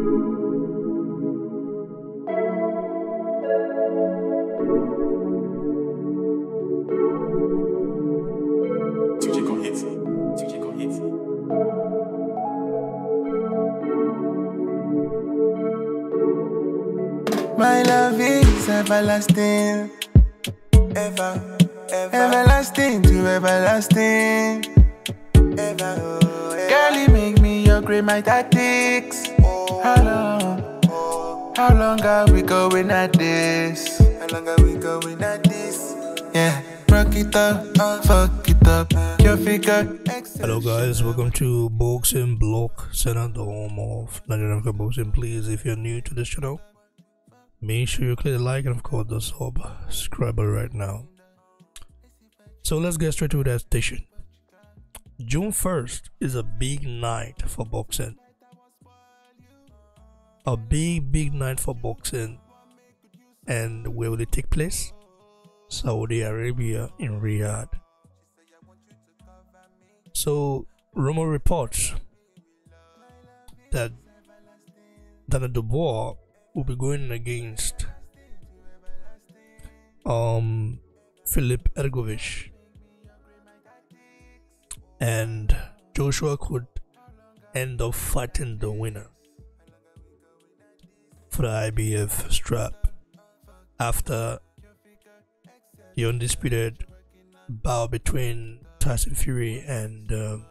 My love is everlasting. Ever, ever. Everlasting to everlasting. Ever, oh, ever. Girl, you make me upgrade my tactics. How long? How long are we going at this? How long are we going at this? Yeah, rock it up, uh, fuck it up. Your figure. Hello guys, welcome to Boxing Block Center, the home of Nigerian African Boxing. Please, if you're new to this channel, make sure you click the like and of course the subscribe right now. So let's get straight to that station. June 1st is a big night for boxing. A big, big night for boxing. And where will it take place? Saudi Arabia in Riyadh. So, rumor reports that Dana Dubois will be going against um Filip Hrgovic and Joshua could end up fighting the winner for the IBF strap after the undisputed bout between Tyson Fury and um,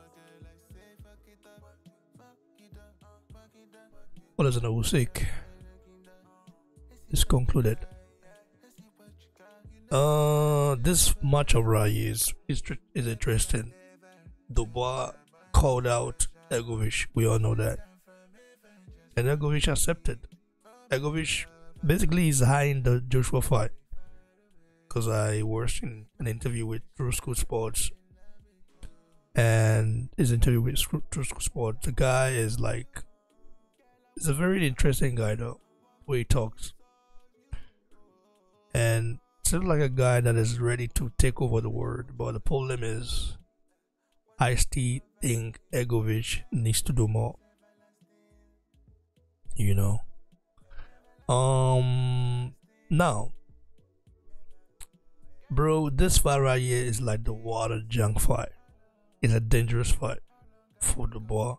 an Usyk is concluded. Uh, this match of is, is is interesting. Dubois called out Hrgovic. We all know that, and Hrgovic accepted. Hrgovic basically is high in the Joshua fight because I watched in an interview with True School Sports and his interview with True School Sports. The guy is like, he's a very interesting guy though, where he talks, and seems like a guy that is ready to take over the world. But the problem is, I still think Hrgovic needs to do more. You know. Um. Now, bro, this fight right here is like the water junk fight. It's a dangerous fight for the boy,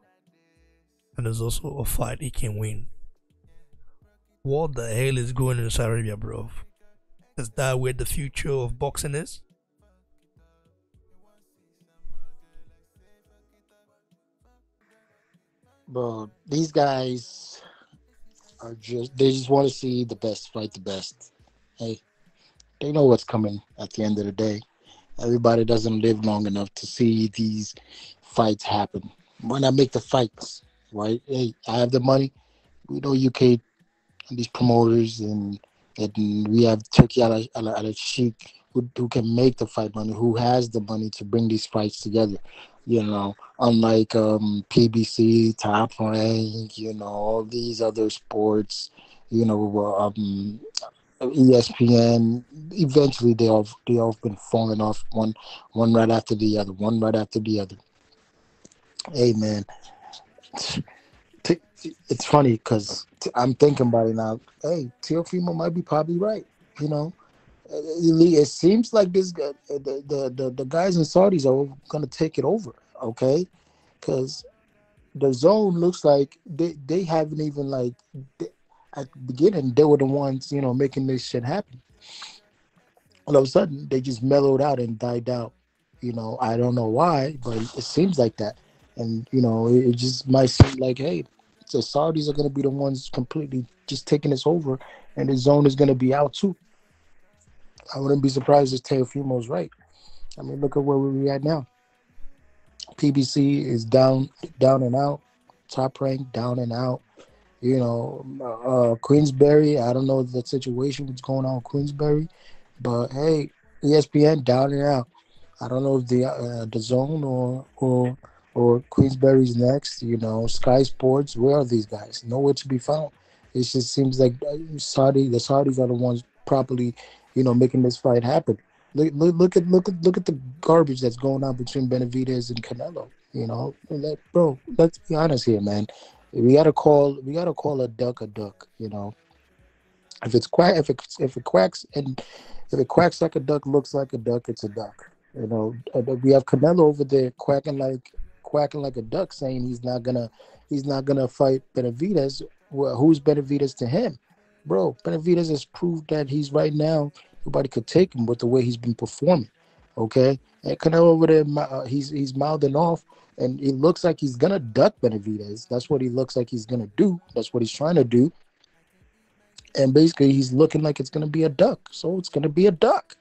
and there's also a fight he can win. What the hell is going on in Saudi Arabia, bro? Is that where the future of boxing is? Bro, these guys are just they just want to see the best fight the best. Hey, they know what's coming at the end of the day. Everybody doesn't live long enough to see these fights happen. Why not make the fights? Right? Hey, I have the money. We know UK and these promoters and and we have Turki Al Sheikh who, who can make the fight money, who has the money to bring these fights together. You know, unlike um, PBC, Top Rank, you know, all these other sports, you know, um, ESPN. Eventually, they all they all been falling off one one right after the other, one right after the other. Hey man, it's funny because I'm thinking about it now. Hey, Teofimo might be probably right. You know, Uh, it, it seems like this guy, uh, the, the the the guys in Saudis are gonna take it over. Okay, because DAZN looks like they they haven't even like they, at the beginning they were the ones you know making this shit happen. All of a sudden they just mellowed out and died out. You know, I don't know why, but it seems like that. And you know, it, it just might seem like, hey, the Saudis are gonna be the ones completely just taking this over, and DAZN is gonna be out too. I wouldn't be surprised if Teofimo's right. I mean, look at where we're at now. PBC is down, down and out. Top rank down and out. You know, uh, Queensberry. I don't know the situation what's going on with Queensberry, but hey, ESPN down and out. I don't know if the uh, DAZN or or or Queensberry's next. You know, Sky Sports. Where are these guys? Nowhere to be found. It just seems like Saudi. The Saudis are the ones properly, you know, making this fight happen. Look, look, look at look at look at the garbage that's going on between Benavidez and Canelo. You know, bro. Let's be honest here, man. We gotta call we gotta call a duck a duck. You know, if it's quack if it if it quacks and if it quacks like a duck, looks like a duck, it's a duck. You know, we have Canelo over there quacking like quacking like a duck, saying he's not gonna he's not gonna fight Benavidez. Well, who's Benavidez to him, bro? Benavidez has proved that he's right now. Nobody could take him with the way he's been performing. Okay, and Canelo over there, uh, he's he's mouthing off, and it looks like he's gonna duck Benavidez. That's what he looks like he's gonna do. That's what he's trying to do. And basically, he's looking like it's gonna be a duck. So it's gonna be a duck.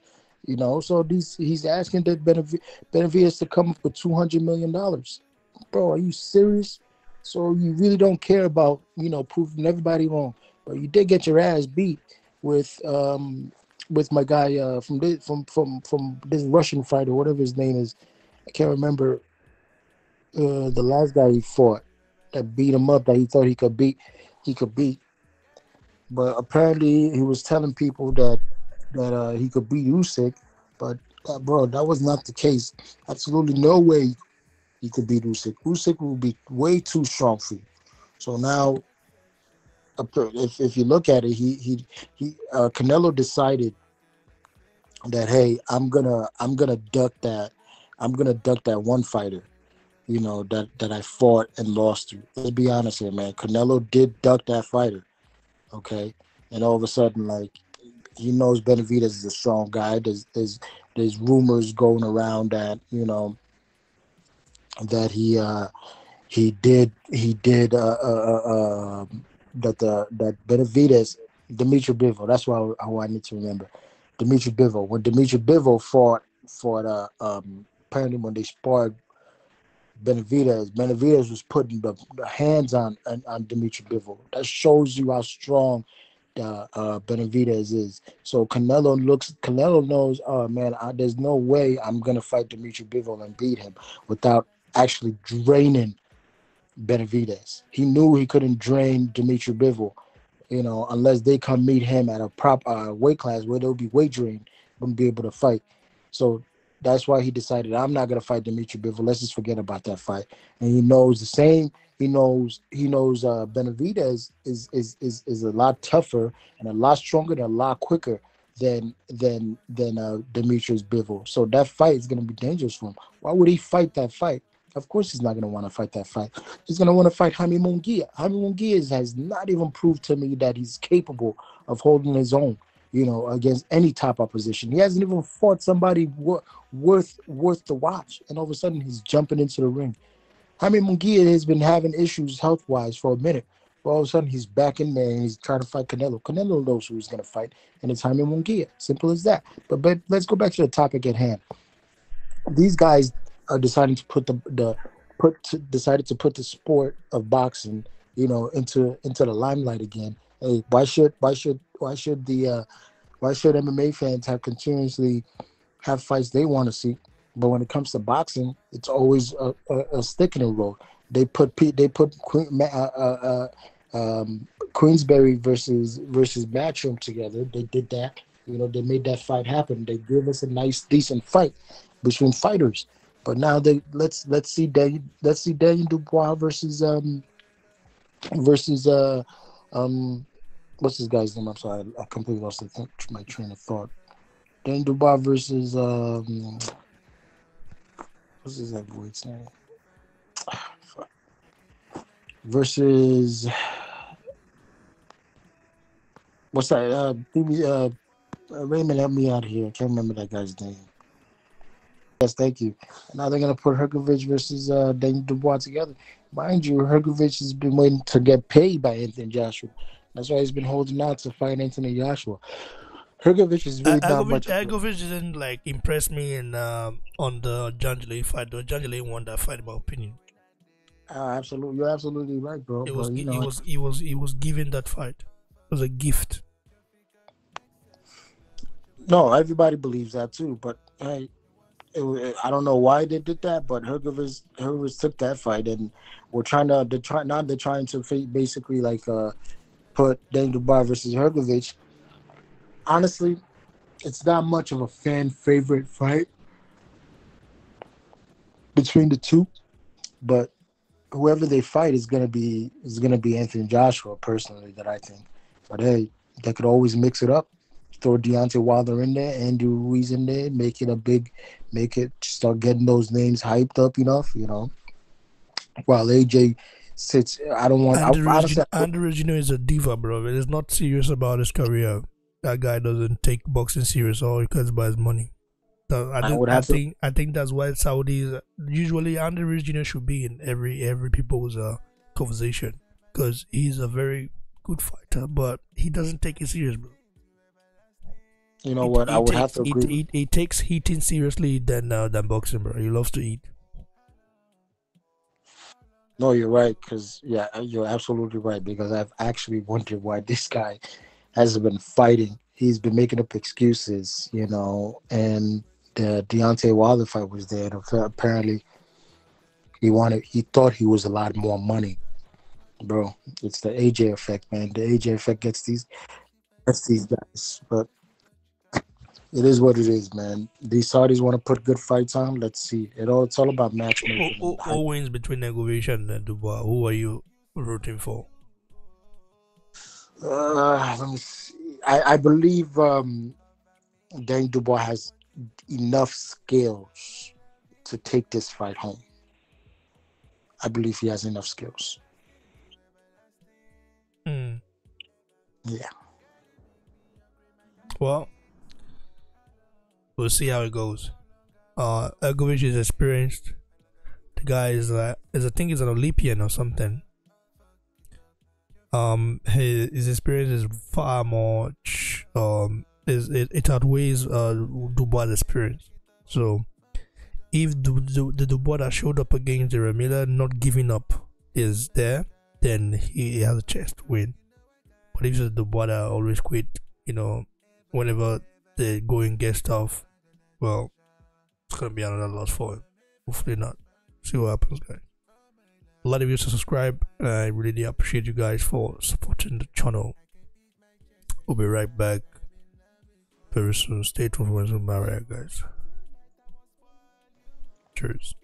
You know, so these he's asking that Benav- Benavidez to come up with two hundred million dollars. Bro, are you serious? So you really don't care about you know proving everybody wrong, but you did get your ass beat with um with my guy uh from this, from from from this Russian fighter, whatever his name is. I can't remember uh the last guy he fought that beat him up that he thought he could beat he could beat. But apparently he was telling people that that uh, he could beat Usyk, but uh, bro, that was not the case. Absolutely no way he could beat Usyk. Usyk will be way too strong for you. So now, if if you look at it, he he he uh, Canelo decided that hey, I'm gonna I'm gonna duck that I'm gonna duck that one fighter, you know that that I fought and lost to. Let's be honest here, man. Canelo did duck that fighter, okay, and all of a sudden like he knows Benavidez is a strong guy. There's there's there's rumors going around that you know that he uh he did he did uh, uh, uh uh, that the that Benavidez Dimitri Bivol. That's why I, I need to remember Dimitri Bivol. When Dimitri Bivol fought for the um apparently when they sparred Benavidez, Benavidez was putting the, the hands on, on on Dimitri Bivol. That shows you how strong uh, uh, Benavidez is. So Canelo looks, Canelo knows, oh man, I, there's no way I'm gonna fight Dimitri Bivol and beat him without actually draining Benavidez. He knew he couldn't drain Dimitri Bivol, you know, unless they come meet him at a prop uh, weight class where they'll be weight drained, wouldn't be able to fight. So that's why he decided I'm not gonna fight Dimitri Bivol. Let's just forget about that fight. And he knows the same. He knows he knows uh, Benavidez is is is is a lot tougher and a lot stronger and a lot quicker than than than uh, Demetrius Bivol. So that fight is gonna be dangerous for him. Why would he fight that fight? Of course, he's not gonna want to fight that fight. He's gonna want to fight Jaime Munguia. Jaime Munguia has not even proved to me that he's capable of holding his own. You know, against any top opposition. He hasn't even fought somebody wor- worth worth the watch, and all of a sudden he's jumping into the ring. Jaime Munguia has been having issues health wise for a minute. But all of a sudden he's back in there and he's trying to fight Canelo. Canelo knows who he's gonna fight, and it's Jaime Munguia. Simple as that. But but let's go back to the topic at hand. These guys are deciding to put the the put to, decided to put the sport of boxing, you know, into into the limelight again. Hey, why should why should why should the uh, why should MMA fans have continuously have fights they want to see? But when it comes to boxing, it's always a, a, a stick in the road. They put they put Queen, uh, uh, uh, um, Queensberry versus versus Matchroom together. They did that. You know, they made that fight happen. They gave us a nice, decent fight between fighters. But now they let's let's see Daniel let's see Daniel Dubois versus um versus uh um what's this guy's name? I'm sorry, I completely lost my train of thought. Daniel Dubois versus um what's his heavyweight's name? Versus what's that? Uh, uh, uh, Raymond, help me out here. I can't remember that guy's name. Yes, thank you. Now they're gonna put Hrgovic versus uh, Daniel Dubois together. Mind you, Hrgovic has been waiting to get paid by Anthony Joshua. That's why he's been holding out to fight Anthony Joshua. Hrgovic is really not Hrgovic, much. Hrgovic didn't like impress me in um, on the Zhang Zhilei fight. Though Zhang Zhilei won that fight, in my opinion. Uh, absolutely, you're absolutely right, bro. It was but, you know, was he was he was given that fight. It was a gift. no, everybody believes that too. But hey, it, I don't know why they did that, but Hrgovic took that fight, and we're trying to they're trying now they're trying to basically like uh put Daniel Dubois versus Hrgovic. Honestly, it's not much of a fan favorite fight between the two, but whoever they fight is gonna be is gonna be Anthony Joshua personally that I think. But hey, they could always mix it up. Throw Deontay Wilder in there, Andy Ruiz in there, make it a big, make it start getting those names hyped up enough, you know. While AJ sits, I don't want. Andy, I, honestly, Regino, Andy Regino is a diva, bro. He's not serious about his career. That guy doesn't take boxing serious all because by his money. So I, I think, would I, have to- think I think that's why Saudis usually Andy Regino should be in every every people's uh, conversation because he's a very good fighter, but he doesn't take it serious, bro. You know He- what? he I would takes, have to he- agree. He, he, takes eating seriously than uh, than boxing, bro. He loves to eat. No, you're right. Because yeah, you're absolutely right. Because I've actually wondered why this guy hasn't been fighting. He's been making up excuses, you know. And the Deontay Wilder fight was there. And apparently, he wanted. He thought he was a lot more money, bro. It's the AJ effect, man. The AJ effect gets these gets these guys. But it is what it is, man. These Saudis want to put good fights on. Let's see. It all. It's all about matchmaking. who, who wins between Negoviation and Dubois? Who are you rooting for? Uh, let me see. I, I believe um, Dan Dubois has enough skills to take this fight home. I believe he has enough skills. Hmm. Yeah. Well, we'll see how it goes. Uh, is experienced. The guy is like, is I think he's an Olympian or something. Um, his, his experience is far more. um is it, it outweighs uh Dubois' experience. So, if Du- the Dubois that showed up against Jarrell Miller not giving up is there, then he, he has a chance to win. But if it's Dubois that always quit, you know, whenever they go and get stuff, well, it's going to be another loss for him. Hopefully not. See what happens, guys. A lot of you to subscribe, and I really do appreciate you guys for supporting the channel. We'll be right back very soon. Stay tuned for Wednesday Maria, guys. Cheers.